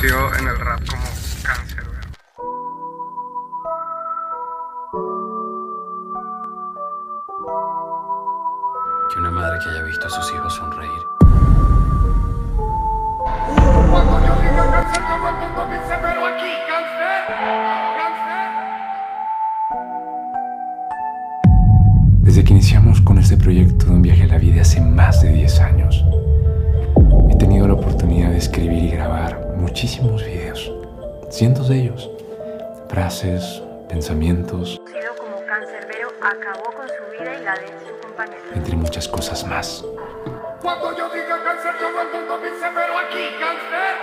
conocido en el rap como Cáncer. Que una madre que haya visto a sus hijos sonreír. Cuando yo diga cáncer, todo el mundo dice, pero aquí, cáncer, cáncer. Desde que iniciamos con este proyecto de un viaje a la vida hace más muchísimos videos, cientos de ellos, frases, pensamientos, Conocido como cancerbero, acabó con su vida y la de su compañero. entre muchas cosas más. Cuando yo diga cáncer, todo el mundo dice, pero aquí, cáncer,